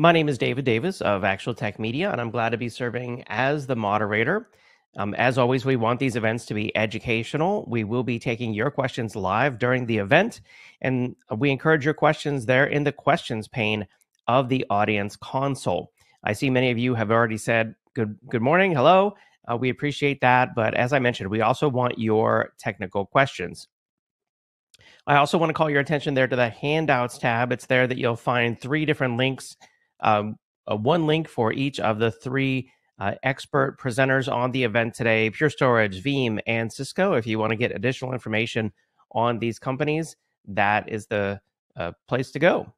My name is David Davis of Actual Tech Media, and I'm glad to be serving as the moderator. Um, as always, we want these events to be educational. We will be taking your questions live during the event, and we encourage your questions there in the questions pane of the audience console. I see many of you have already said good good morning, hello. Uh, we appreciate that, but as I mentioned, we also want your technical questions. I also want to call your attention there to the handouts tab. It's there that you'll find three different links, um, uh, one link for each of the three uh, expert presenters on the event today Pure Storage, Veeam, and Cisco. If you want to get additional information on these companies, that is the uh, place to go.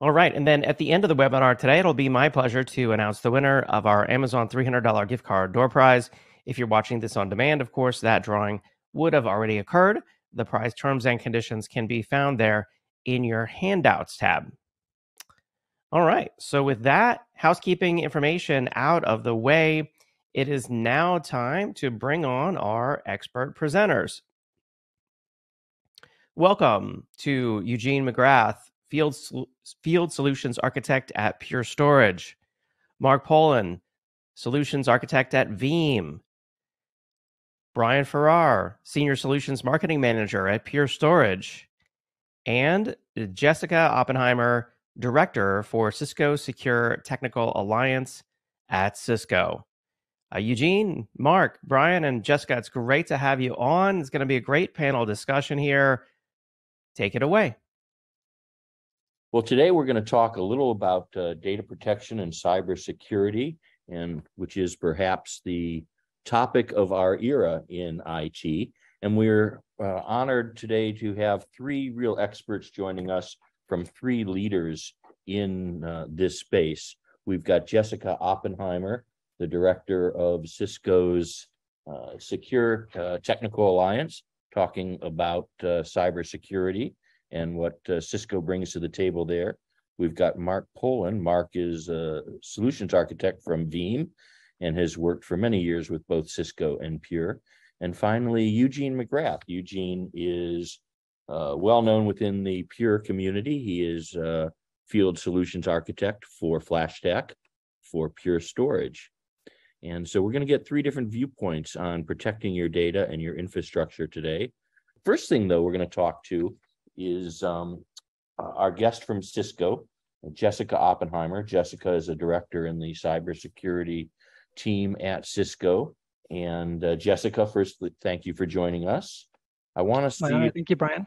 All right. And then at the end of the webinar today, it'll be my pleasure to announce the winner of our Amazon $300 gift card door prize. If you're watching this on demand, of course, that drawing would have already occurred. The prize terms and conditions can be found there in your handouts tab. All right. So, with that housekeeping information out of the way, it is now time to bring on our expert presenters. Welcome to Eugene McGrath, Field, Field Solutions Architect at Pure Storage, Mark Poland, Solutions Architect at Veeam, Brian Farrar, Senior Solutions Marketing Manager at Pure Storage, and Jessica Oppenheimer, Director for Cisco Secure Technical Alliance at Cisco. Uh, Eugene, Mark, Brian, and Jessica, it's great to have you on. It's going to be a great panel discussion here. Take it away. Well, today we're going to talk a little about uh, data protection and cybersecurity, and which is perhaps the topic of our era in IT. And we're uh, honored today to have three real experts joining us from three leaders in uh, this space. We've got Jessica Oppenheimer, the director of Cisco's uh, Secure uh, Technical Alliance, talking about uh, cybersecurity and what uh, Cisco brings to the table there. We've got Mark Poland. Mark is a solutions architect from Veeam and has worked for many years with both Cisco and Pure. And finally, Eugene McGrath. Eugene is uh, well known within the Pure community. He is a field solutions architect for FlashStack for Pure Storage. And so we're going to get three different viewpoints on protecting your data and your infrastructure today. First thing, though, we're going to talk to is um, our guest from Cisco, Jessica Oppenheimer. Jessica is a director in the cybersecurity team at Cisco. And uh, Jessica, first, thank you for joining us. I want to see. thank you, Brian.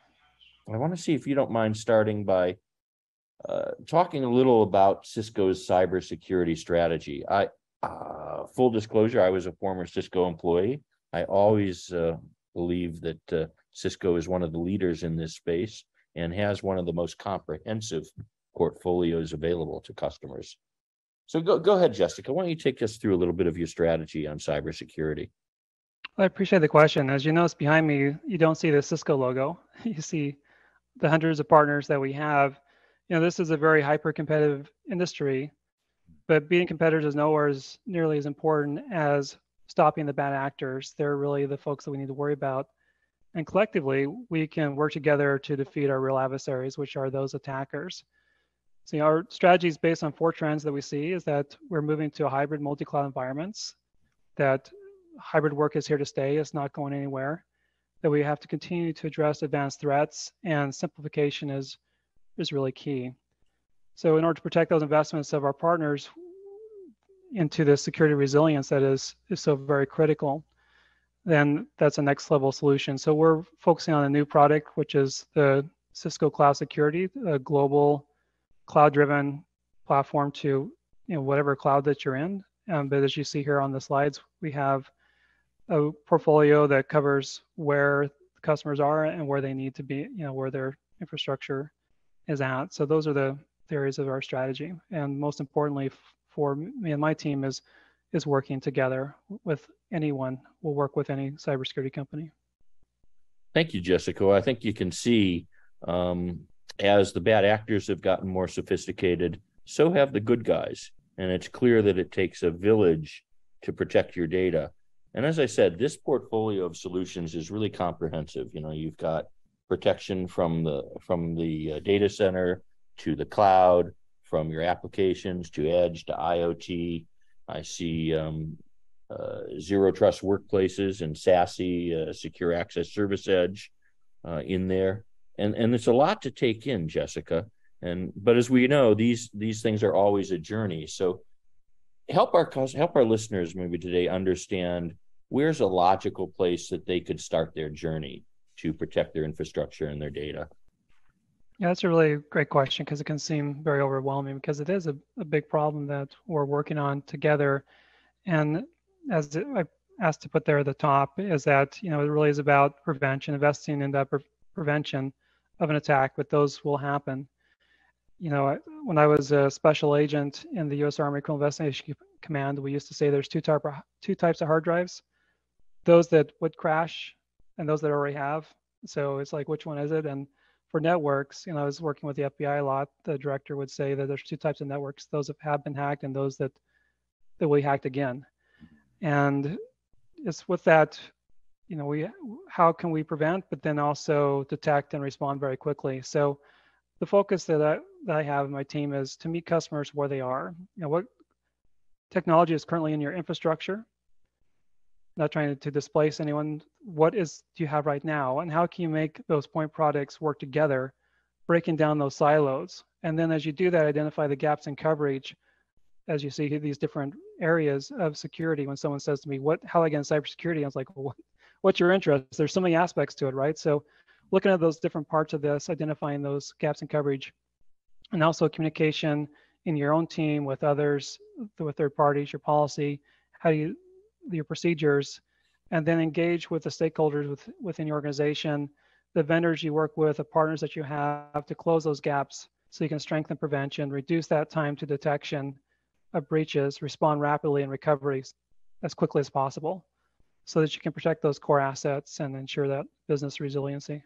I want to see if you don't mind starting by uh, talking a little about Cisco's cybersecurity strategy. I, uh, full disclosure, I was a former Cisco employee. I always uh, believe that uh, Cisco is one of the leaders in this space and has one of the most comprehensive portfolios available to customers. So go, go ahead, Jessica. Why don't you take us through a little bit of your strategy on cybersecurity? I appreciate the question. As you notice behind me, you don't see the Cisco logo. You see the hundreds of partners that we have. You know, this is a very hyper competitive industry, but being competitors is nowhere as nearly as important as stopping the bad actors. They're really the folks that we need to worry about. And collectively, we can work together to defeat our real adversaries, which are those attackers. So you know, our strategy is based on four trends that we see is that we're moving to hybrid multi-cloud environments, that hybrid work is here to stay, it's not going anywhere, that we have to continue to address advanced threats, and simplification is, is really key. So in order to protect those investments of our partners into the security resilience that is, is so very critical, then that's a next level solution. So we're focusing on a new product, which is the Cisco Cloud Security, a global cloud-driven platform to you know whatever cloud that you're in. Um, but as you see here on the slides, we have a portfolio that covers where the customers are and where they need to be, you know, where their infrastructure is at. So those are the areas of our strategy. And most importantly for me and my team is is working together with anyone. We'll work with any cybersecurity company. Thank you, Jessica. I think you can see um, as the bad actors have gotten more sophisticated, so have the good guys. And it's clear that it takes a village to protect your data. And as I said, this portfolio of solutions is really comprehensive. You know, you've got protection from the from the uh, data center to the cloud, from your applications to edge to IoT. I see um, uh, zero trust workplaces and SASE, uh, secure access service edge uh, in there. And, and it's a lot to take in, Jessica. And but as we know, these these things are always a journey. So help our help our listeners maybe today understand where's a logical place that they could start their journey to protect their infrastructure and their data. Yeah, that's a really great question because it can seem very overwhelming because it is a, a big problem that we're working on together. And as I asked to put there at the top, is that you know it really is about prevention, investing in that pre- prevention of an attack, but those will happen. You know, when I was a special agent in the U.S. Army Criminal Investigation Command, we used to say there's two type of, two types of hard drives: those that would crash and those that already have. So it's like, which one is it? And for networks, you know, I was working with the FBI a lot. The director would say that there's two types of networks: those that have been hacked and those that that will be hacked again. And it's with that, you know, we how can we prevent, but then also detect and respond very quickly. So the focus that I that I have in my team is to meet customers where they are. You know, what technology is currently in your infrastructure not trying to displace anyone. What is do you have right now, and how can you make those point products work together, breaking down those silos? And then as you do that, identify the gaps in coverage. As you see these different areas of security, when someone says to me, "What? How in cybersecurity?" I was like, "What's your interest?" There's so many aspects to it, right? So, looking at those different parts of this, identifying those gaps in coverage, and also communication in your own team with others, with third parties, your policy. How do you your procedures, and then engage with the stakeholders with, within your organization, the vendors you work with, the partners that you have to close those gaps so you can strengthen prevention, reduce that time to detection of breaches, respond rapidly and recoveries as quickly as possible so that you can protect those core assets and ensure that business resiliency.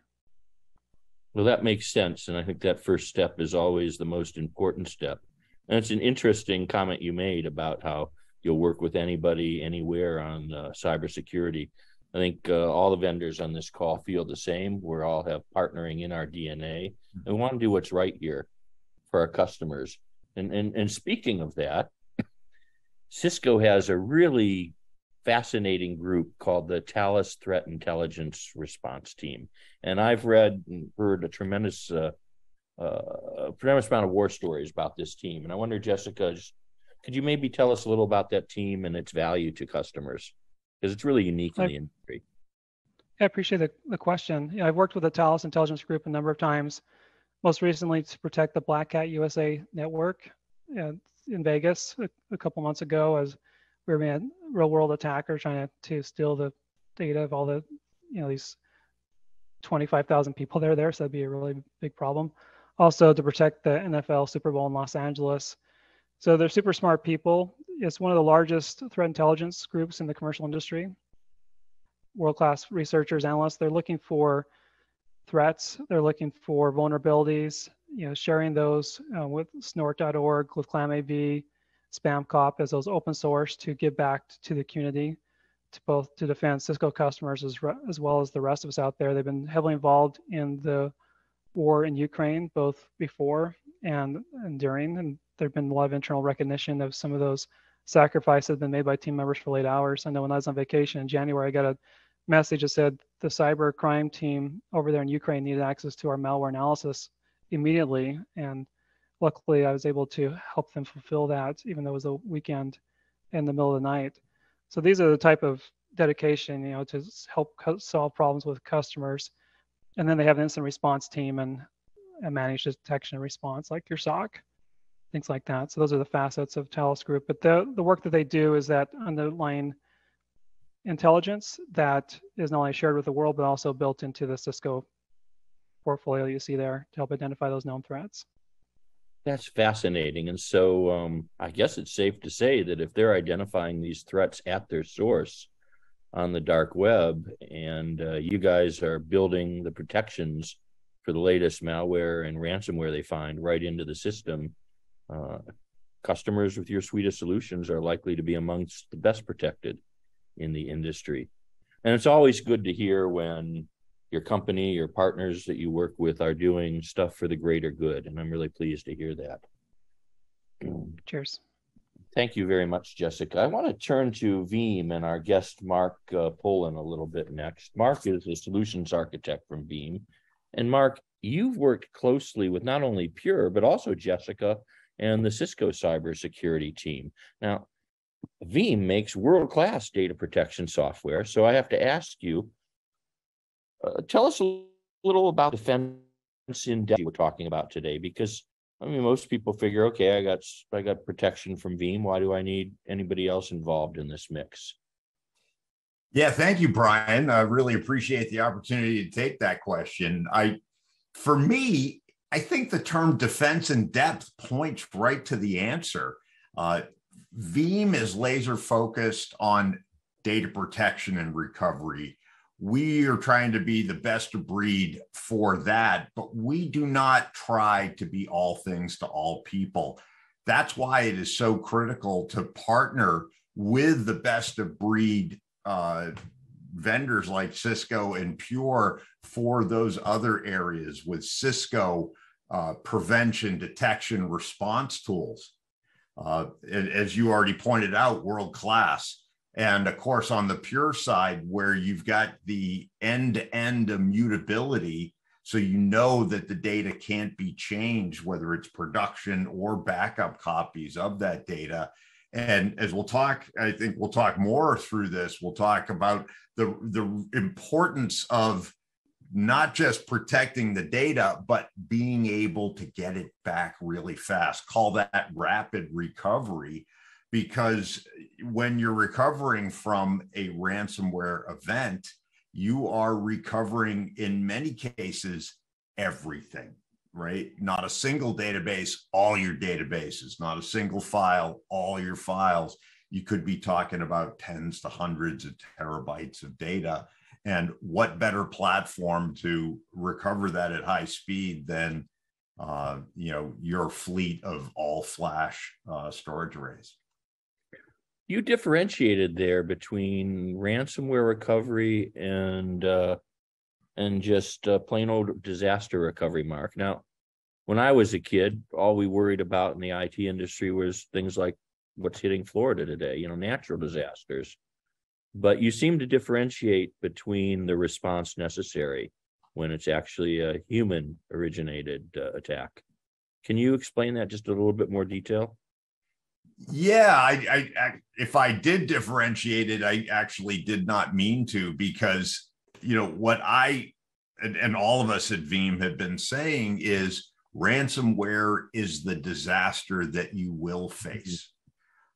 Well, that makes sense. And I think that first step is always the most important step. And it's an interesting comment you made about how you'll work with anybody anywhere on uh, cybersecurity. I think uh, all the vendors on this call feel the same. We all have partnering in our DNA, and we want to do what's right here for our customers. And and and speaking of that, Cisco has a really fascinating group called the Talos Threat Intelligence Response Team, and I've read and heard a tremendous. Uh, uh, a tremendous amount of war stories about this team, and I wonder, Jessica, could you maybe tell us a little about that team and its value to customers? Because it's really unique in I, the industry. I appreciate the, the question. Yeah, I've worked with the Talos Intelligence Group a number of times, most recently to protect the Black Hat USA network uh, in Vegas a, a couple months ago as were a real world attacker trying to, steal the data of all the, you know, these 25,000 people there there. So that'd be a really big problem. Also to protect the NFL Super Bowl in Los Angeles so they're super smart people. It's one of the largest threat intelligence groups in the commercial industry. World-class researchers, analysts. They're looking for threats. They're looking for vulnerabilities. You know, sharing those uh, with Snort.org, with ClamAV, SpamCop as those open source to give back to the community, to both to defend Cisco customers as, re- as well as the rest of us out there. They've been heavily involved in the war in Ukraine, both before and, and during, and there has been a lot of internal recognition of some of those sacrifices that have been made by team members for late hours. I know when I was on vacation in January, I got a message that said the cyber crime team over there in Ukraine needed access to our malware analysis immediately. And luckily, I was able to help them fulfill that, even though it was a weekend in the middle of the night. So these are the type of dedication, you know, to help solve problems with customers. And then they have an instant response team and, and manage detection and response like your SOC things like that. So those are the facets of Talos Group. But the, the work that they do is that underlying intelligence that is not only shared with the world, but also built into the Cisco portfolio you see there to help identify those known threats. That's fascinating. And so um, I guess it's safe to say that if they're identifying these threats at their source on the dark web and uh, you guys are building the protections for the latest malware and ransomware they find right into the system, uh, customers with your suite of solutions are likely to be amongst the best protected in the industry. And it's always good to hear when your company, your partners that you work with are doing stuff for the greater good. And I'm really pleased to hear that. Cheers. Thank you very much, Jessica. I want to turn to Veeam and our guest, Mark uh, Poland, a little bit next. Mark is a solutions architect from Veeam. And Mark, you've worked closely with not only Pure, but also Jessica and the Cisco cybersecurity team. Now, Veeam makes world-class data protection software. So I have to ask you, uh, tell us a little about defense in depth we're talking about today, because I mean, most people figure, okay, I got I got protection from Veeam. Why do I need anybody else involved in this mix? Yeah, thank you, Brian. I really appreciate the opportunity to take that question. I, for me, I think the term defense in depth points right to the answer. Uh, Veeam is laser focused on data protection and recovery. We are trying to be the best of breed for that, but we do not try to be all things to all people. That's why it is so critical to partner with the best of breed uh, vendors like Cisco and Pure for those other areas with Cisco uh, prevention, detection, response tools. Uh, as you already pointed out, world class. And of course, on the Pure side, where you've got the end to end immutability, so you know that the data can't be changed, whether it's production or backup copies of that data. And as we'll talk, I think we'll talk more through this. We'll talk about the, the importance of not just protecting the data, but being able to get it back really fast. Call that rapid recovery. Because when you're recovering from a ransomware event, you are recovering in many cases everything right? Not a single database, all your databases, not a single file, all your files. You could be talking about tens to hundreds of terabytes of data. And what better platform to recover that at high speed than uh, you know your fleet of all flash uh, storage arrays? You differentiated there between ransomware recovery and uh, and just uh, plain old disaster recovery, Mark. Now, when I was a kid, all we worried about in the IT industry was things like what's hitting Florida today, you know, natural disasters. But you seem to differentiate between the response necessary when it's actually a human originated uh, attack. Can you explain that just a little bit more detail? Yeah, I, I, I, if I did differentiate it, I actually did not mean to because you know what I and, and all of us at Veeam have been saying is ransomware is the disaster that you will face.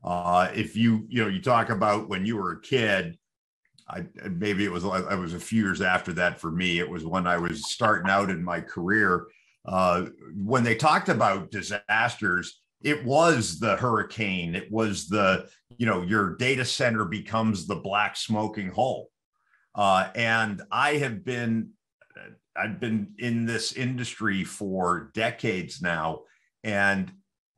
Uh, if you you know you talk about when you were a kid, I maybe it was I was a few years after that for me. It was when I was starting out in my career. Uh, when they talked about disasters, it was the hurricane. It was the you know your data center becomes the black smoking hole. Uh, and I have been I've been in this industry for decades now, and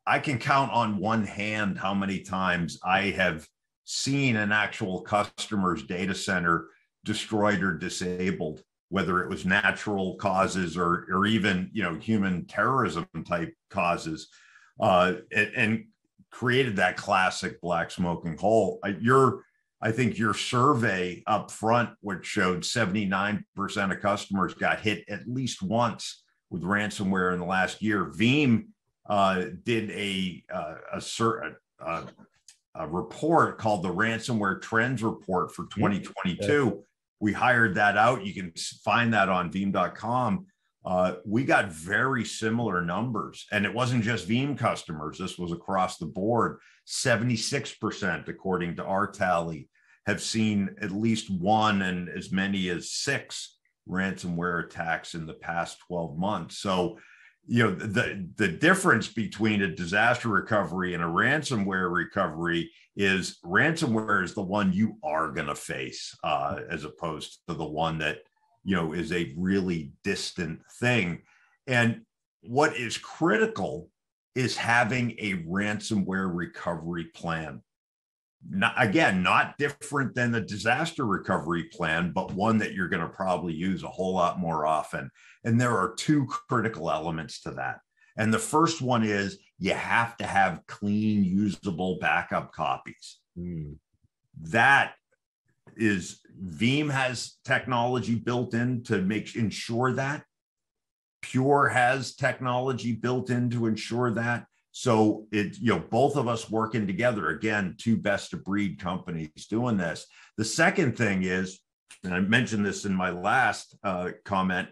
I can count on one hand how many times I have seen an actual customer's data center destroyed or disabled, whether it was natural causes or or even you know human terrorism type causes, uh, and, and created that classic black smoking hole. You're I think your survey up front, which showed 79% of customers got hit at least once with ransomware in the last year. Veeam uh, did a, uh, a, a, a, report called the Ransomware Trends Report for 2022. We hired that out. You can find that on veeam.com. Uh, we got very similar numbers, and it wasn't just Veeam customers. This was across the board. 76%, according to our tally, have seen at least one and as many as six ransomware attacks in the past 12 months. So, you know, the, the difference between a disaster recovery and a ransomware recovery is ransomware is the one you are going to face uh, as opposed to the one that, you know, is a really distant thing. And what is critical is having a ransomware recovery plan. not, again, not different than the disaster recovery plan, but one that you're going to probably use a whole lot more often. And there are two critical elements to that. And the first one is you have to have clean, usable backup copies. Mm. That is Veeam has technology built in to make ensure that. Pure has technology built in to ensure that. So it, you know, both of us working together, again, two best of breed companies doing this. The second thing is, and I mentioned this in my last uh, comment,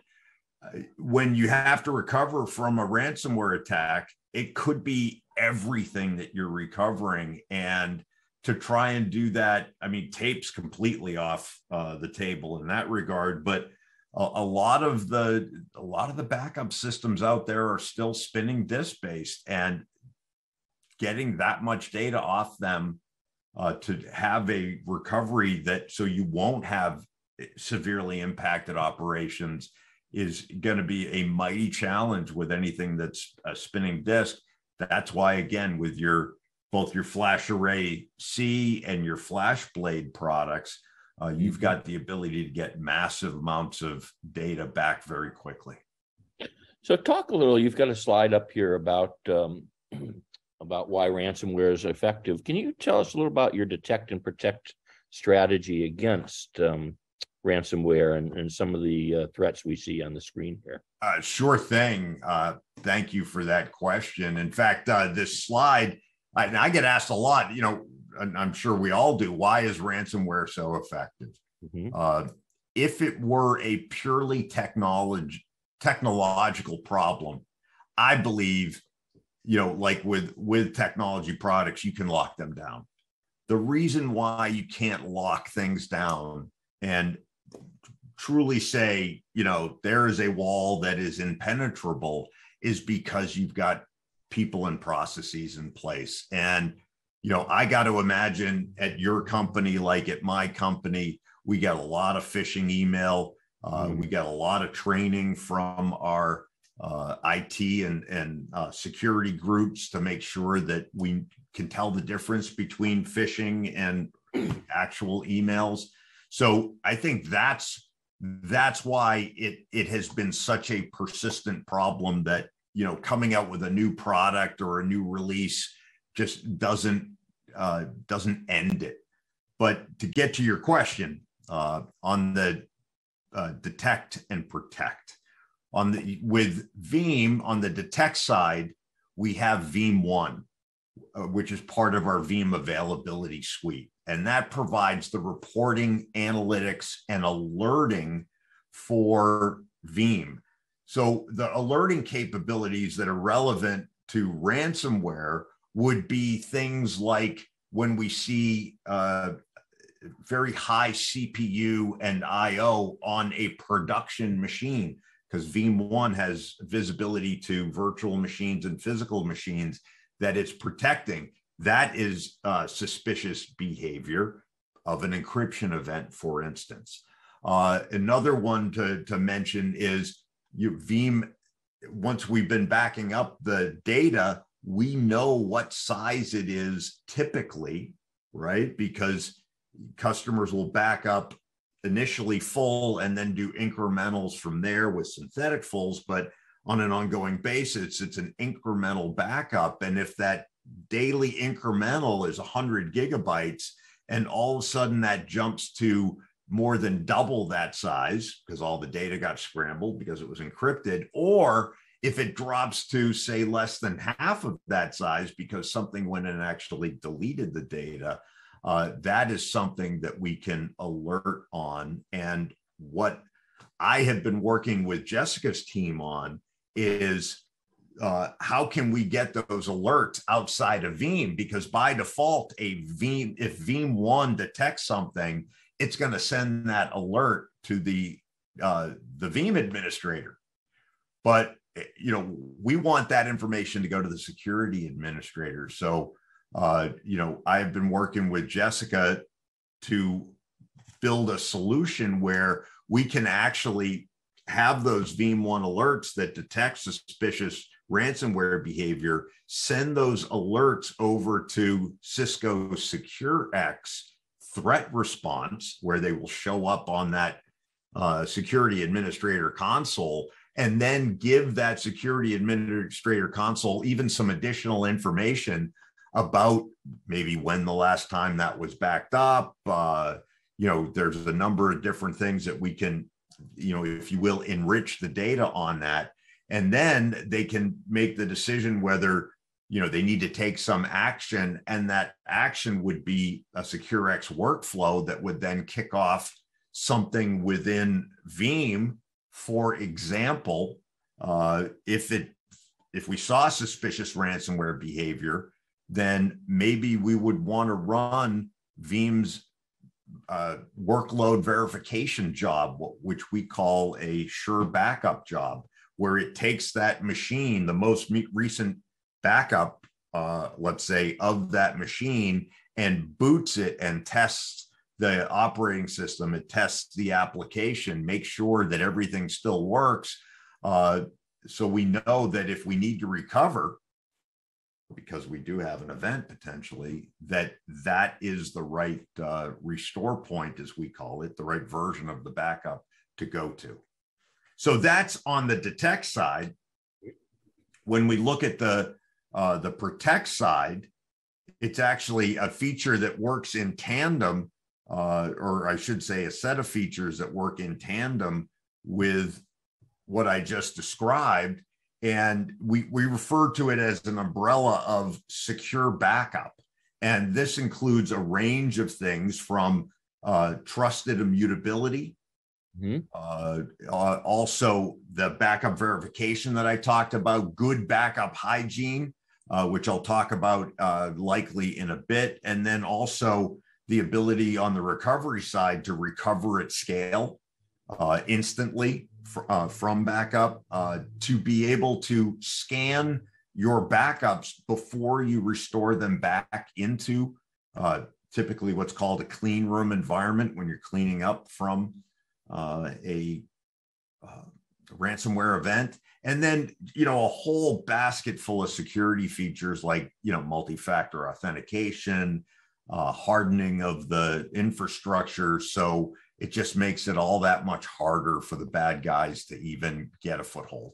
uh, when you have to recover from a ransomware attack, it could be everything that you're recovering. And to try and do that, I mean, tape's completely off uh, the table in that regard, but a, a, lot of the a lot of the backup systems out there are still spinning disk based, and getting that much data off them uh, to have a recovery that so you won't have severely impacted operations is going to be a mighty challenge with anything that's a spinning disk. That's why, again, with your both your FlashArray C and your FlashBlade products, uh, you've mm-hmm. got the ability to get massive amounts of data back very quickly. So, talk a little. You've got a slide up here about um, about why ransomware is effective. Can you tell us a little about your detect and protect strategy against um, ransomware and, and some of the uh, threats we see on the screen here? Uh, sure thing. Uh, thank you for that question. In fact, uh, this slide, I, I, get asked a lot, you know, and I'm sure we all do, why is ransomware so effective? Mm-hmm. Uh, if it were a purely technology, technological problem, I believe you know like with with technology products you can lock them down the reason why you can't lock things down and truly say you know there is a wall that is impenetrable is because you've got people and processes in place and you know i got to imagine at your company like at my company we get a lot of phishing email uh, mm-hmm. we get a lot of training from our uh, IT and, and uh, security groups to make sure that we can tell the difference between phishing and actual emails. So I think that's that's why it it has been such a persistent problem that you know coming out with a new product or a new release just doesn't uh, doesn't end it. But to get to your question uh, on the uh, detect and protect, on the with Veeam on the detect side, we have Veeam One, uh, which is part of our Veeam availability suite, and that provides the reporting, analytics, and alerting for Veeam. So the alerting capabilities that are relevant to ransomware would be things like when we see uh, very high CPU and IO on a production machine because Veeam One has visibility to virtual machines and physical machines that it's protecting. That is uh, suspicious behavior of an encryption event, for instance. Uh, another one to, to mention is you, Veeam, once we've been backing up the data, we know what size it is typically, right? Because customers will back up initially full and then do incrementals from there with synthetic fulls. But on an ongoing basis, it's an incremental backup. And if that daily incremental is 100 gigabytes, and all of a sudden that jumps to more than double that size because all the data got scrambled because it was encrypted, or if it drops to say less than half of that size because something went and actually deleted the data, uh, that is something that we can alert on. And what I have been working with Jessica's team on is uh, how can we get those alerts outside of Veeam? Because by default, a Veeam, if Veeam one detects something, it's going to send that alert to the uh, the Veeam administrator. But you know, we want that information to go to the security administrator. So uh, you know, I've been working with Jessica to build a solution where we can actually have those Veeam One alerts that detect suspicious ransomware behavior, send those alerts over to Cisco SecureX threat response, where they will show up on that uh, security administrator console, and then give that security administrator console even some additional information about maybe when the last time that was backed up. Uh, you know, there's a number of different things that we can, you know, if you will, enrich the data on that. And then they can make the decision whether, you know, they need to take some action. And that action would be a SecureX workflow that would then kick off something within Veeam. For example, uh, if it if we saw suspicious ransomware behavior, then maybe we would want to run Veeam's uh, workload verification job, which we call a SureBackup job, where it takes that machine, the most recent backup, uh, let's say, of that machine, and boots it and tests the operating system. It tests the application, makes sure that everything still works. Uh, so we know that if we need to recover, because we do have an event potentially that that is the right uh, restore point as we call it the right version of the backup to go to so that's on the detect side when we look at the uh, the protect side it's actually a feature that works in tandem uh, or i should say a set of features that work in tandem with what i just described and we we refer to it as an umbrella of secure backup and this includes a range of things from uh, trusted immutability mm-hmm. uh, uh, also the backup verification that i talked about good backup hygiene uh, which i'll talk about uh, likely in a bit. And then also the ability on the recovery side to recover at scale uh, instantly uh, from backup uh, to be able to scan your backups before you restore them back into uh, typically what's called a clean room environment when you're cleaning up from a ransomware event and then you know a whole basket full of security features like you know multi-factor authentication uh, hardening of the infrastructure so it just makes it all that much harder for the bad guys to even get a foothold.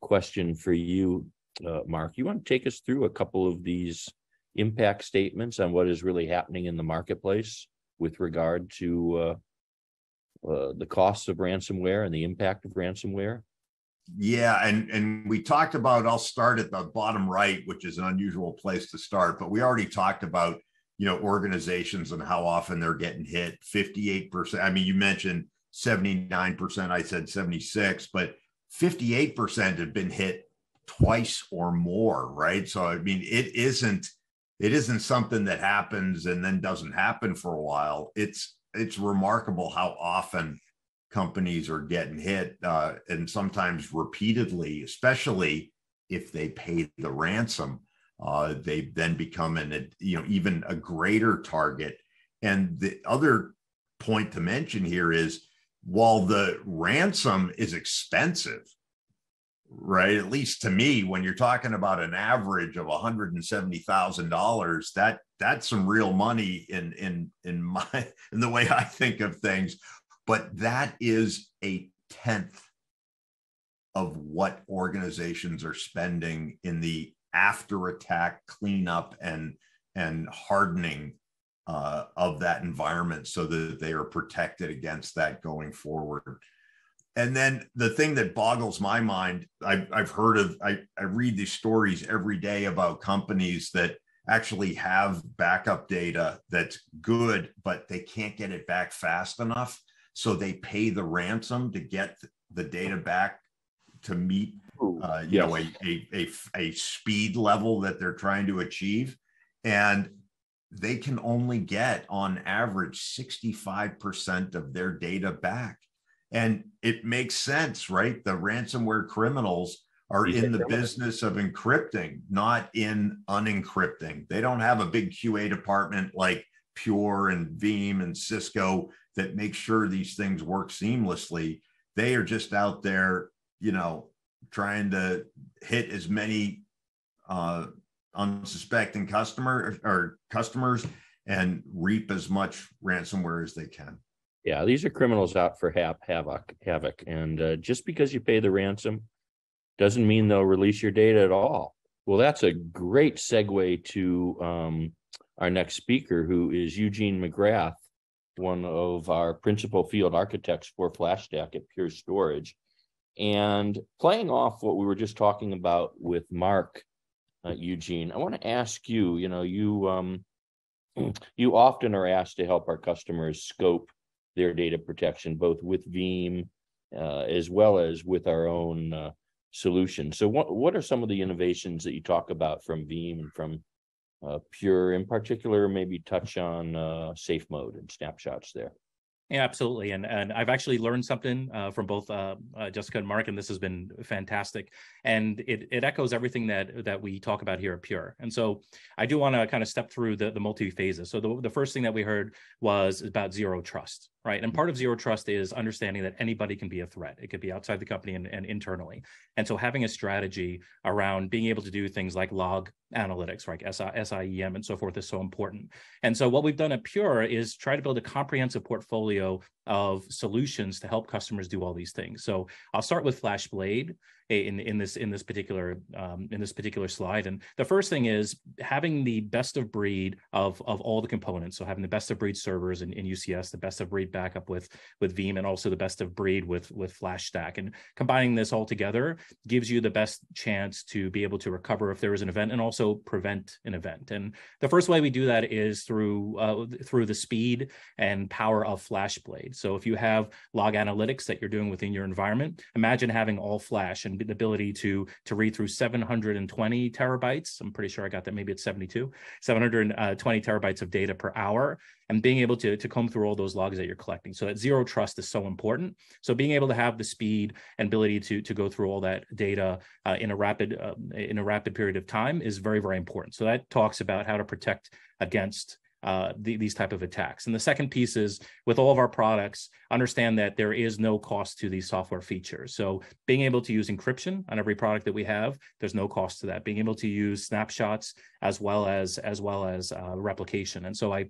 Question for you, uh, Mark. You want to take us through a couple of these impact statements on what is really happening in the marketplace with regard to uh, uh, the costs of ransomware and the impact of ransomware? Yeah, and and we talked about. I'll start at the bottom right, which is an unusual place to start, but we already talked about you know organizations and how often they're getting hit 58% i mean you mentioned 79% i said 76 but 58% have been hit twice or more right so i mean it isn't it isn't something that happens and then doesn't happen for a while it's it's remarkable how often companies are getting hit uh, and sometimes repeatedly especially if they pay the ransom uh, they then become an you know even a greater target. And the other point to mention here is while the ransom is expensive, right? At least to me, when you're talking about an average of $170,000, that that's some real money in in in my in the way I think of things. But that is a tenth of what organizations are spending in the after attack cleanup and and hardening uh, of that environment so that they are protected against that going forward. And then the thing that boggles my mind, I've, I've heard of, I, I read these stories every day about companies that actually have backup data that's good, but they can't get it back fast enough. So they pay the ransom to get the data back to meet uh, you yes. know, a, a, a, a speed level that they're trying to achieve. And they can only get on average 65% of their data back. And it makes sense, right? The ransomware criminals are in the business of encrypting, not in unencrypting. They don't have a big QA department like Pure and Veeam and Cisco that make sure these things work seamlessly. They are just out there, you know, trying to hit as many uh, unsuspecting customer or customers and reap as much ransomware as they can. Yeah, these are criminals out for ha- havoc, havoc, and uh, just because you pay the ransom doesn't mean they'll release your data at all. Well, that's a great segue to um, our next speaker, who is Eugene McGrath, one of our principal field architects for FlashStack at Pure Storage. And playing off what we were just talking about with Mark, uh, Eugene, I want to ask you, you know, you um, you often are asked to help our customers scope their data protection, both with Veeam uh, as well as with our own uh, solution. So what, what are some of the innovations that you talk about from Veeam and from uh, Pure in particular, maybe touch on uh, safe mode and snapshots there? Yeah, absolutely. And and I've actually learned something uh, from both uh, uh, Jessica and Mark, and this has been fantastic. And it it echoes everything that that we talk about here at Pure. And so I do want to kind of step through the the multi phases. So the the first thing that we heard was about zero trust, right? And part of zero trust is understanding that anybody can be a threat. It could be outside the company and, and internally. And so having a strategy around being able to do things like log analytics, right? SIEM and so forth is so important. And so what we've done at Pure is try to build a comprehensive portfolio of solutions to help customers do all these things. So I'll start with FlashBlade in in this in this particular um, in this particular slide. And the first thing is having the best of breed of of all the components. So having the best of breed servers in, in UCS, the best of breed backup with with Veeam, and also the best of breed with with FlashStack. And combining this all together gives you the best chance to be able to recover if there is an event and also prevent an event. And the first way we do that is through uh, through the speed and power of FlashBlade. So if you have log analytics that you're doing within your environment, imagine having all flash and the ability to to read through 720 terabytes. I'm pretty sure I got that. Maybe it's 72, 720 terabytes of data per hour, and being able to to comb through all those logs that you're collecting. So that zero trust is so important. So being able to have the speed and ability to to go through all that data uh, in a rapid uh, in a rapid period of time is very very important. So that talks about how to protect against uh, the, these type of attacks. And the second piece is with all of our products, understand that there is no cost to these software features. So being able to use encryption on every product that we have, there's no cost to that. Being able to use snapshots as well as as well as uh, replication. And so I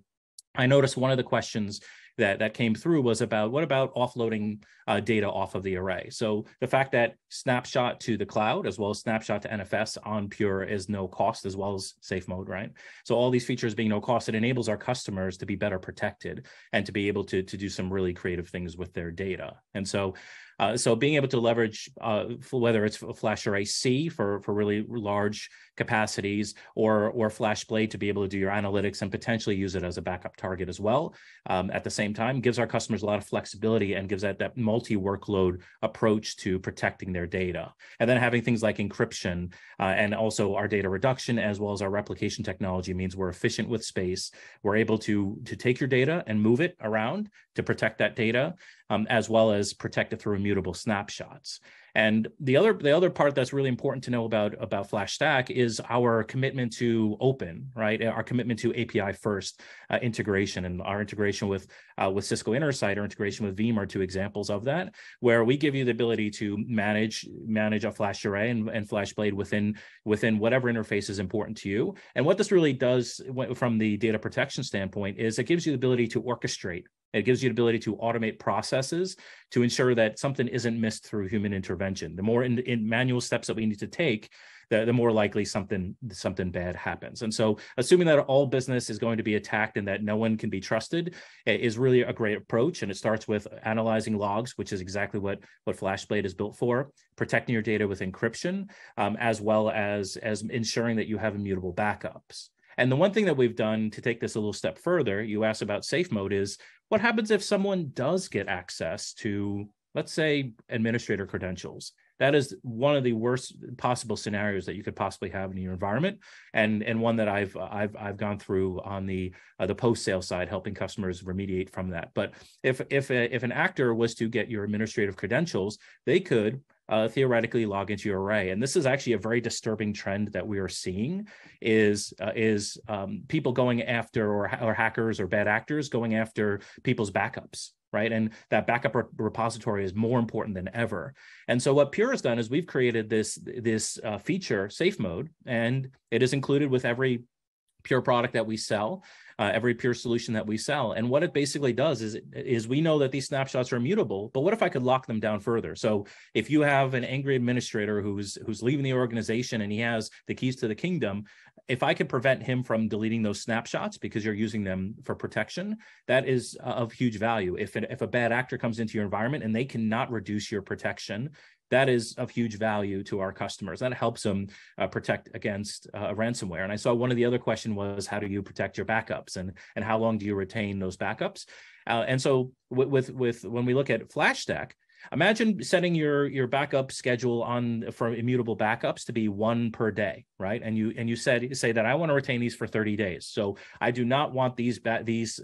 I noticed one of the questions that that came through was about what about offloading uh, data off of the array. So the fact that snapshot to the cloud as well as snapshot to NFS on Pure is no cost as well as safe mode, right? So all these features being no cost, it enables our customers to be better protected and to be able to to do some really creative things with their data. And so uh, so being able to leverage uh, whether it's FlashArray//C for for really large capacities or or FlashBlade to be able to do your analytics and potentially use it as a backup target as well. Um, at the same time, gives our customers a lot of flexibility and gives that that multi workload approach to protecting their data. And then having things like encryption uh, and also our data reduction as well as our replication technology means we're efficient with space. We're able to to take your data and move it around to protect that data um, as well as protect it through immutable snapshots. And the other the other part that's really important to know about about FlashStack is our commitment to open, right? Our commitment to API first uh, integration and our integration with uh, with Cisco Intersight or integration with Veeam are two examples of that, where we give you the ability to manage manage a FlashArray and, and FlashBlade within within whatever interface is important to you. And what this really does from the data protection standpoint is it gives you the ability to orchestrate it gives you the ability to automate processes to ensure that something isn't missed through human intervention. The more in, in manual steps that we need to take, the, the more likely something something bad happens. And so, assuming that all business is going to be attacked and that no one can be trusted is really a great approach. And it starts with analyzing logs, which is exactly what what FlashBlade is built for, protecting your data with encryption, um, as well as as ensuring that you have immutable backups. And the one thing that we've done to take this a little step further, you asked about safe mode, is what happens if someone does get access to, let's say, administrator credentials? That is one of the worst possible scenarios that you could possibly have in your environment, and and one that I've I've I've gone through on the uh, the post sale side, helping customers remediate from that. But if if a, if an actor was to get your administrative credentials, they could uh, theoretically log into your array. And this is actually a very disturbing trend that we are seeing is uh, is um, people going after or, or hackers or bad actors going after people's backups right? And that backup re- repository is more important than ever. And so what Pure has done is we've created this this uh, feature, Safe Mode, and it is included with every Pure product that we sell uh, every pure solution that we sell. And what it basically does is, is we know that these snapshots are immutable, but what if I could lock them down further? So if you have an angry administrator who's who's leaving the organization and he has the keys to the kingdom, if I could prevent him from deleting those snapshots because you're using them for protection, that is of huge value. If it, if a bad actor comes into your environment and they cannot reduce your protection, that is of huge value to our customers. That helps them uh, protect against uh, ransomware. And I saw one of the other question was how do you protect your backups and and how long do you retain those backups? Uh, and so with, with with when we look at FlashStack, imagine setting your your backup schedule on for immutable backups to be one per day right and you and you said say that i want to retain these for 30 days so i do not want these these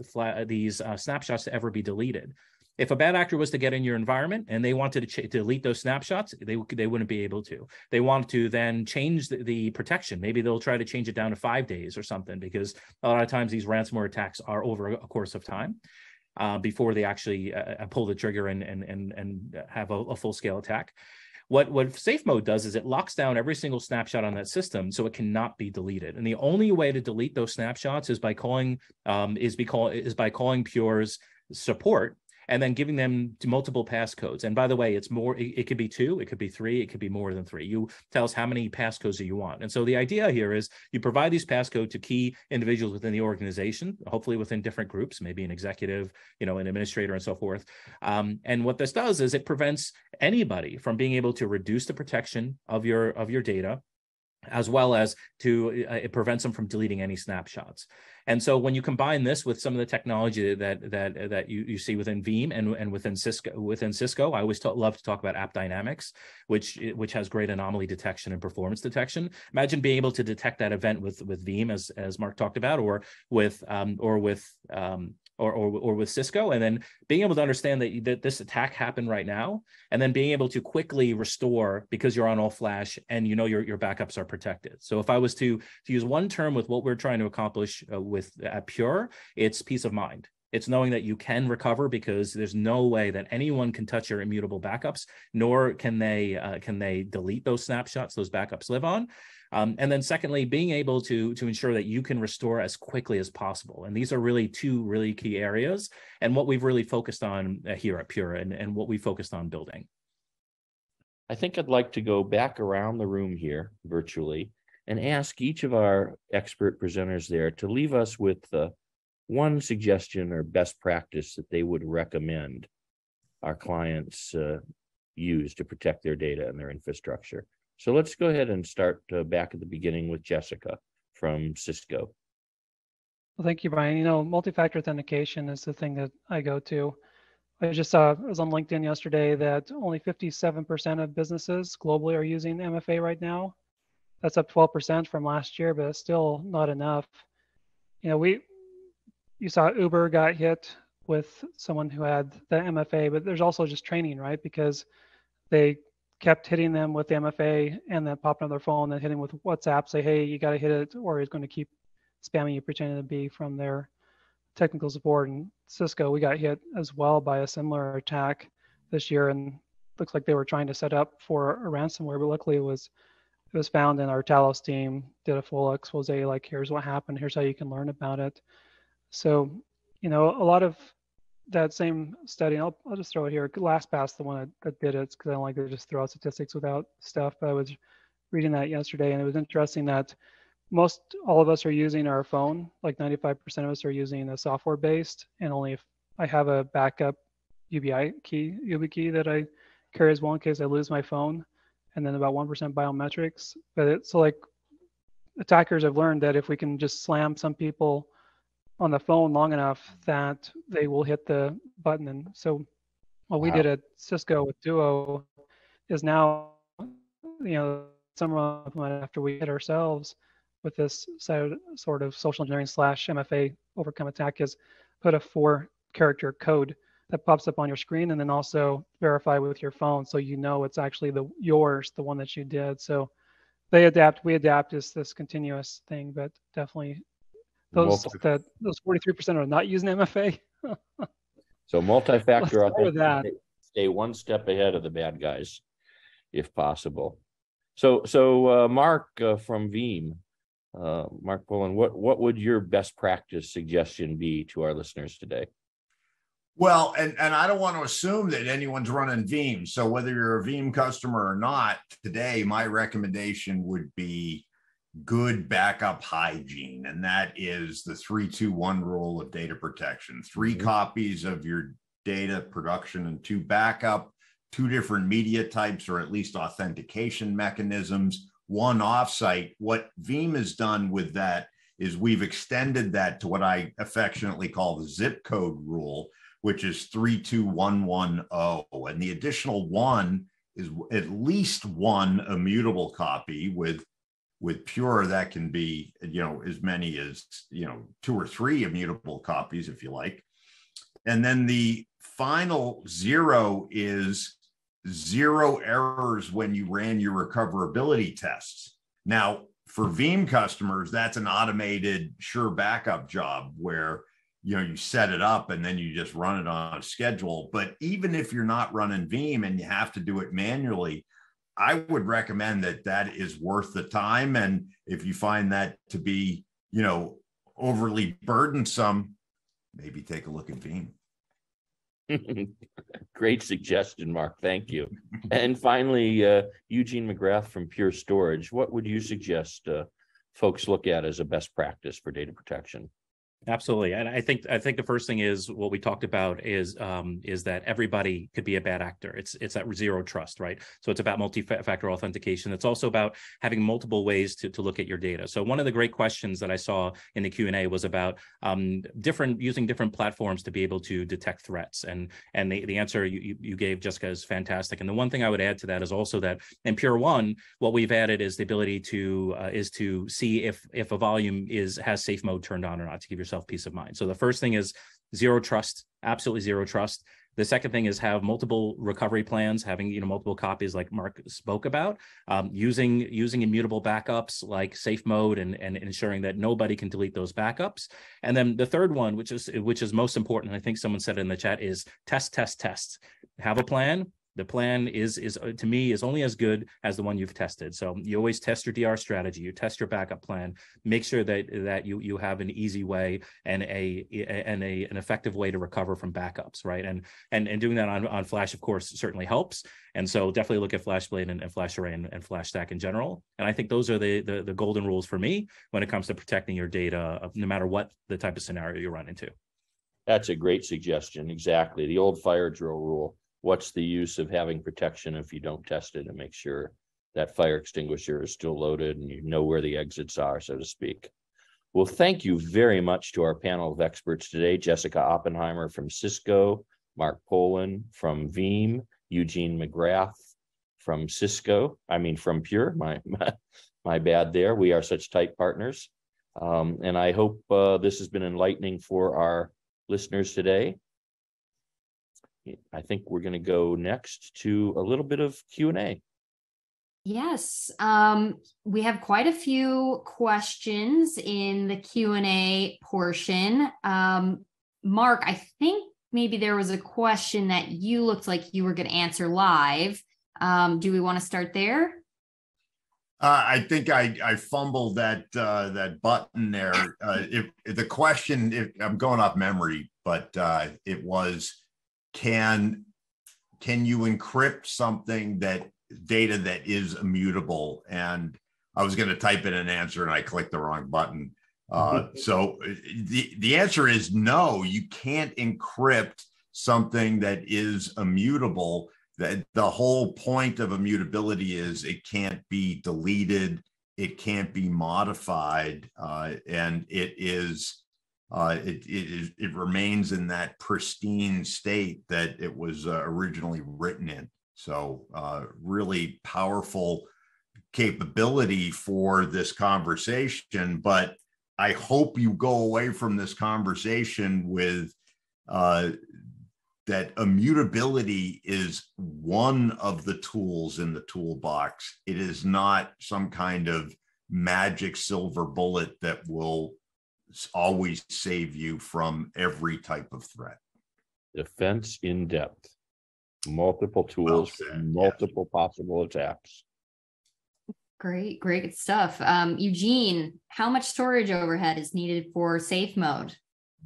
these uh, snapshots to ever be deleted if a bad actor was to get in your environment and they wanted to, ch- delete those snapshots, they they wouldn't be able to. They want to then change the, the, protection. Maybe they'll try to change it down to five days or something because a lot of times these ransomware attacks are over a course of time. Uh, before they actually uh, uh pull the trigger and and and and have a, a full scale attack. What what safe mode does is it locks down every single snapshot on that system so it cannot be deleted. And the only way to delete those snapshots is by calling um, is be call, is by calling Pure's support and then giving them multiple passcodes. And by the way, it's more, it, it, could be two, it could be three, it could be more than three. You tell us how many passcodes you want. And so the idea here is you provide these passcodes to key individuals within the organization, hopefully within different groups, maybe an executive, you know, an administrator and so forth. Um, and what this does is it prevents anybody from being able to reduce the protection of your of your data as well as to uh, it prevents them from deleting any snapshots. And so when you combine this with some of the technology that that that you, you see within Veeam and, and within Cisco within Cisco, I always talk, love to talk about AppDynamics, which which has great anomaly detection and performance detection. Imagine being able to detect that event with with Veeam as as Mark talked about, or with um, or with um, or, or, or with Cisco, and then being able to understand that, that this attack happened right now, and then being able to quickly restore because you're on all flash and you know your, your backups are protected. So if I was to, to use one term with what we're trying to accomplish uh, with at Pure, it's peace of mind. It's knowing that you can recover because there's no way that anyone can touch your immutable backups, nor can they uh, can they delete those snapshots those backups live on. Um, and then secondly, being able to, to ensure that you can restore as quickly as possible. And these are really two really key areas and what we've really focused on uh, here at Pure and, and what we focused on building. I think I'd like to go back around the room here virtually and ask each of our expert presenters there to leave us with uh, one suggestion or best practice that they would recommend our clients uh, use to protect their data and their infrastructure. So let's go ahead and start uh, back at the beginning with Jessica from Cisco. Well, thank you, Brian. You know, multi-factor authentication is the thing that I go to. I just saw I was on LinkedIn yesterday that only 57% of businesses globally are using MFA right now. That's up 12% from last year, but it's still not enough. You know, we you saw Uber got hit with someone who had the MFA, but there's also just training, right? Because they kept hitting them with the MFA and then popping on their phone and hitting with WhatsApp, say, hey, you got to hit it, or he's going to keep spamming you, pretending to be from their technical support. And Cisco, we got hit as well by a similar attack this year, and looks like they were trying to set up for a ransomware, but luckily it was it was found in our Talos team did a full expose like here's what happened, here's how you can learn about it. So, you know, a lot of that same study, I'll, I'll just throw it here. Last LastPass, the one that, that did it, because I don't like to just throw out statistics without stuff. But I was reading that yesterday, and it was interesting that most all of us are using our phone. Like 95% of us are using a software based, and only if I have a backup UBI key, YubiKey that I carry as well in case I lose my phone, and then about 1% biometrics. But it's so like attackers have learned that if we can just slam some people on the phone long enough that they will hit the button. And so what we wow. did at Cisco with Duo is now, you know, summer after we hit ourselves with this sort of social engineering slash MFA overcome attack is put a four character code that pops up on your screen and then also verify with your phone so you know it's actually the yours, the one that you did. So they adapt, we adapt is this continuous thing, but definitely those that those 43% are not using MFA. So multi-factor Let's start with that. authentication, stay one step ahead of the bad guys, if possible. So, so uh, Mark uh, from Veeam, uh, Mark Pullen, what what would your best practice suggestion be to our listeners today? Well, and, and I don't want to assume that anyone's running Veeam. So whether you're a Veeam customer or not, today my recommendation would be good backup hygiene. And that is the three, two, one rule of data protection. 3 Mhm. copies of your data production and two backup, two different media types or at least authentication mechanisms, one offsite. What Veeam has done with that is we've extended that to what I affectionately call the zip code rule, which is 32110. And the additional one is at least one immutable copy with with pure that can be you know as many as you know two or three immutable copies if you like. And then the final zero is zero errors when you ran your recoverability tests. Now for veeam customers that's an automated SureBackup job where you know you set it up and then you just run it on a schedule. But even if you're not running veeam and you have to do it manually i would recommend that that is worth the time and if you find that to be you know overly burdensome maybe take a look at veeam Great suggestion, Mark. Thank you. And finally, uh, Eugene McGrath from Pure Storage, what would you suggest uh, folks look at as a best practice for data protection? Absolutely, and I think I think the first thing is what we talked about is um, is that everybody could be a bad actor. It's it's that zero trust, right? So it's about multi-factor authentication. It's also about having multiple ways to to look at your data. So one of the great questions that I saw in the Q and A was about um, different using different platforms to be able to detect threats, and and the, the answer you you gave Jessica is fantastic. And the one thing I would add to that is also that in Pure One, what we've added is the ability to uh, is to see if if a volume is has safe mode turned on or not to give yourself peace of mind. So the first thing is zero trust, absolutely zero trust. The second thing is have multiple recovery plans, having you know multiple copies like Mark spoke about, um, using using immutable backups like safe mode and and ensuring that nobody can delete those backups. And then the third one, which is which is most important, I think someone said it in the chat, is test, test, test. Have a plan, the plan is is uh, to me is only as good as the one you've tested so you always test your dr strategy you test your backup plan make sure that that you you have an easy way and a and a an effective way to recover from backups right and and and doing that on on flash of course certainly helps and so definitely look at flashblade and, and FlashArray and, and FlashStack in general and i think those are the, the the golden rules for me when it comes to protecting your data uh, no matter what the type of scenario you run into That's a great suggestion. Exactly. The old fire drill rule. What's the use of having protection if you don't test it and make sure that fire extinguisher is still loaded and you know where the exits are, so to speak? Well, thank you very much to our panel of experts today, Jessica Oppenheimer from Cisco, Mark Poland from Veeam, Eugene McGrath from Cisco, I mean, from Pure, my, my, my bad there. We are such tight partners. Um, and I hope uh, this has been enlightening for our listeners today. I think we're going to go next to a little bit of Q and A. Yes, um, we have quite a few questions in the Q and A portion. Um, Mark, I think maybe there was a question that you looked like you were going to answer live. Um, do we want to start there? Uh, I think I, I fumbled that uh, that button there. Uh, if, if the question, if, I'm going off memory, but uh, it was, can can you encrypt something that data that is immutable? And I was going to type in an answer and I clicked the wrong button. Uh, so the the answer is no. You can't encrypt something that is immutable that the whole point of immutability is it can't be deleted it can't be modified uh, and it is uh, it, it it remains in that pristine state that it was uh, originally written in so uh, really powerful capability for this conversation but i hope you go away from this conversation with uh, that immutability is one of the tools in the toolbox. It is not some kind of magic silver bullet that will always save you from every type of threat. Defense in depth. Multiple tools, for said, yes. multiple possible attacks. Great, great stuff. Um, Eugene, how much storage overhead is needed for safe mode?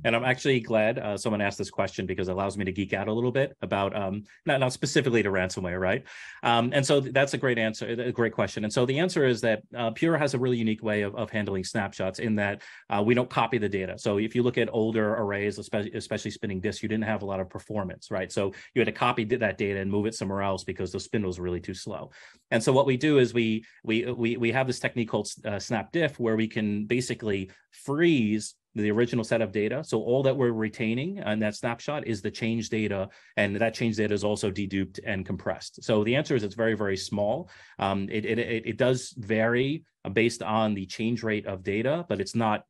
And I'm actually glad uh, someone asked this question because it allows me to geek out a little bit about um, not not specifically to ransomware, right? Um, and so that's a great answer, a great question. And so the answer is that uh, Pure has a really unique way of, of handling snapshots in that uh, we don't copy the data. So if you look at older arrays, especially especially spinning disks, you didn't have a lot of performance, right? So you had to copy that data and move it somewhere else because the spindle was really too slow. And so what we do is we we we we have this technique called uh, snap diff where we can basically freeze the original set of data. So all that we're retaining on that snapshot is the change data, and that change data is also deduped and compressed. So the answer is it's very, very small. Um, it, it, it, it does vary based on the change rate of data, but it's not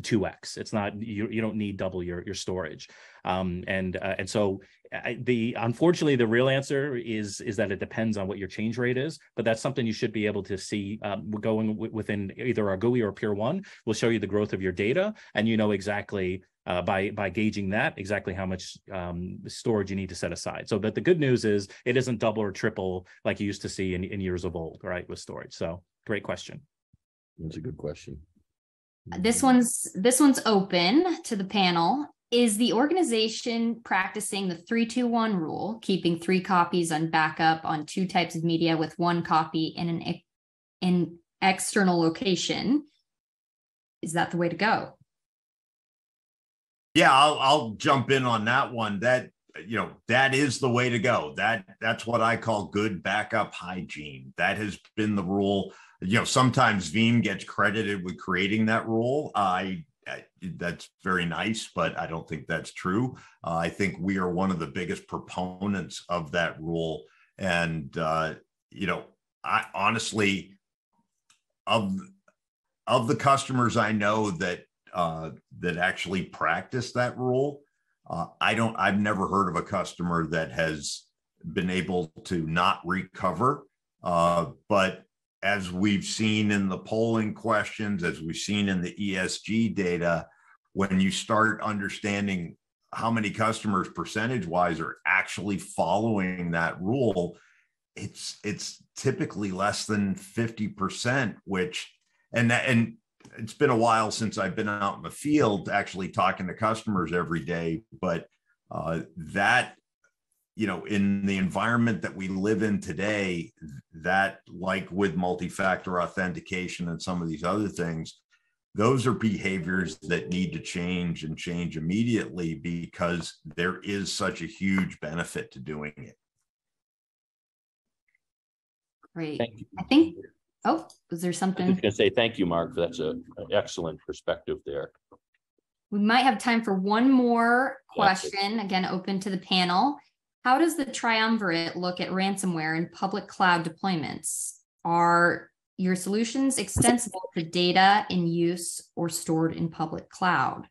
2x it's not you, you don't need double your your storage um, and uh, and so I, the unfortunately the real answer is is that it depends on what your change rate is but that's something you should be able to see um, going within either our GUI or Pure One will show you the growth of your data and you know exactly uh, by by gauging that exactly how much um, storage you need to set aside. So, but the good news is it isn't double or triple like you used to see in, in years of old, right, with storage. So, great question. That's a good question. This one's this one's open to the panel. Is the organization practicing the 321 rule, keeping three copies on backup on two types of media with one copy in an in external location? Is that the way to go? Yeah, I'll I'll jump in on that one. That you know that is the way to go. That that's what I call good backup hygiene. That has been the rule you know sometimes veeam gets credited with creating that rule. I, that's very nice but i don't think that's true. Uh, i think we are one of the biggest proponents of that rule. And uh, you know i honestly of of the customers i know that uh, that actually practice that rule uh, i don't i've never heard of a customer that has been able to not recover. Uh, but as we've seen in the polling questions, as we've seen in the ESG data, when you start understanding how many customers percentage wise are actually following that rule, it's it's typically less than 50%, which and and it's been a while since I've been out in the field actually talking to customers every day, but uh, that you know in the environment that we live in today that like with multi-factor authentication and some of these other things those are behaviors that need to change and change immediately because there is such a huge benefit to doing it. Great. I think oh was there something i was going to say thank you mark. That's a, an excellent perspective there. We might have time for one more question again open to the panel how does the triumvirate look at ransomware in public cloud deployments? Are your solutions extensible to data in use or stored in public cloud?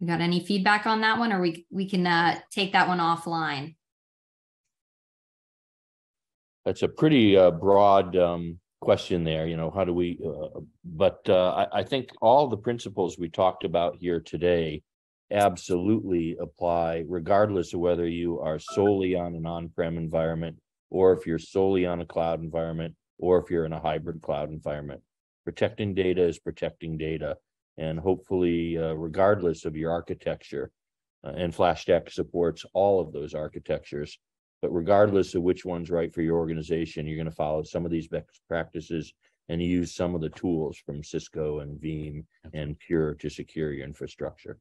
We got any feedback on that one, or we we can uh, take that one offline? That's a pretty uh, broad um, question there. You know, how do we? Uh, but uh, I, I think all the principles we talked about here today absolutely apply regardless of whether you are solely on an on-prem environment or if you're solely on a cloud environment or if you're in a hybrid cloud environment. Protecting data is protecting data. And hopefully, uh, regardless of your architecture, uh, and FlashStack supports all of those architectures. But regardless of which one's right for your organization, you're going to follow some of these best practices and use some of the tools from Cisco and Veeam and Pure to secure your infrastructure.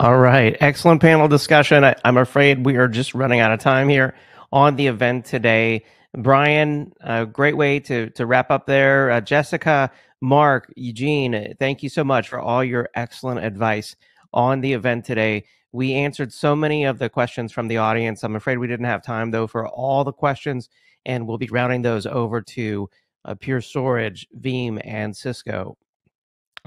All right. Excellent panel discussion. I, am afraid we are just running out of time here on the event today. Brian, a great way to, to wrap up there. Uh, Jessica, Mark, Eugene, thank you so much for all your excellent advice on the event today. We answered so many of the questions from the audience. I'm afraid we didn't have time, though, for all the questions, and we'll be routing those over to uh, Pure Storage, Veeam, and Cisco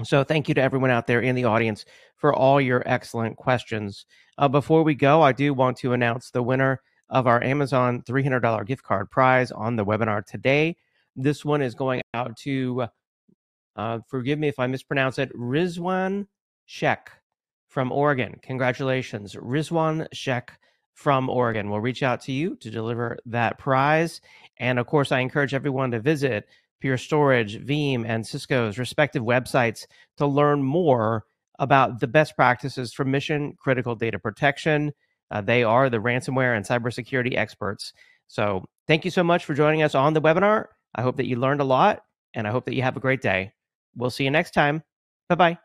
So thank you to everyone out there in the audience for all your excellent questions. Uh, before we go, I do want to announce the winner of our Amazon $300 gift card prize on the webinar today. This one is going out to, uh, forgive me if I mispronounce it, Rizwan Sheikh from Oregon. Congratulations, Rizwan Sheikh from Oregon. We'll reach out to you to deliver that prize. And of course, I encourage everyone to visit Pure Storage, Veeam, and Cisco's respective websites to learn more about the best practices for mission critical data protection. Uh, they are the ransomware and cybersecurity experts. So, thank you so much for joining us on the webinar. I hope that you learned a lot and I hope that you have a great day. We'll see you next time. Bye bye.